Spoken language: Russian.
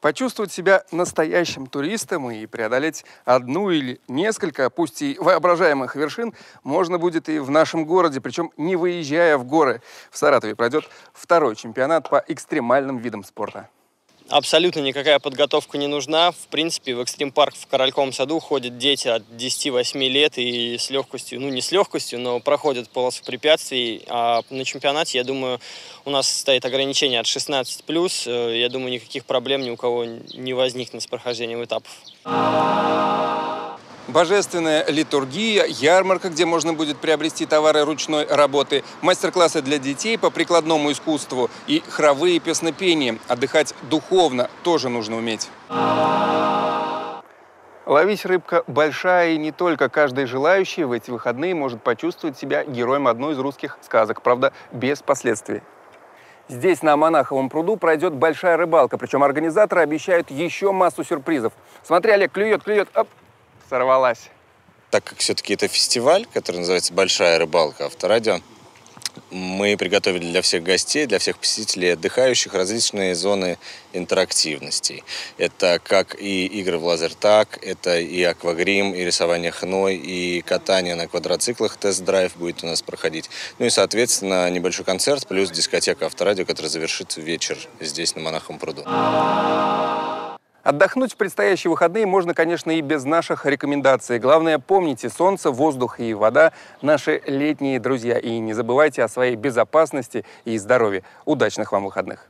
Почувствовать себя настоящим туристом и преодолеть одну или несколько, пусть и воображаемых вершин, можно будет и в нашем городе, причем не выезжая в горы. В Саратове пройдет второй чемпионат по экстремальным видам спорта. Абсолютно никакая подготовка не нужна. В принципе, в экстрим-парк в Корольковом саду ходят дети от 10-8 лет и с легкостью, ну не с легкостью, но проходят полосу препятствий. А на чемпионате, я думаю, у нас стоит ограничение от 16+. Я думаю, никаких проблем ни у кого не возникнет с прохождением этапов божественная литургия, ярмарка, где можно будет приобрести товары ручной работы, мастер-классы для детей по прикладному искусству и хоровые песнопения. Отдыхать духовно тоже нужно уметь. Ловить рыбка большая и не только. Каждый желающий в эти выходные может почувствовать себя героем одной из русских сказок, правда, без последствий. Здесь, на Монаховом пруду, пройдет большая рыбалка, причем организаторы обещают еще массу сюрпризов. Смотри, Олег, клюет, клюет, оп, сорвалась. Так как все-таки это фестиваль, который называется «Большая рыбалка», авторадио, мы приготовили для всех гостей, для всех посетителей отдыхающих различные зоны интерактивностей. Это как и игры в лазертаг, это и аквагрим, и рисование хной, и катание на квадроциклах, тест-драйв будет у нас проходить. Ну и, соответственно, небольшой концерт плюс дискотека авторадио, которая завершит вечер здесь, на Монахом пруду. Отдохнуть в предстоящие выходные можно, конечно, и без наших рекомендаций. Главное, помните, солнце, воздух и вода – наши летние друзья. И не забывайте о своей безопасности и здоровье. Удачных вам выходных!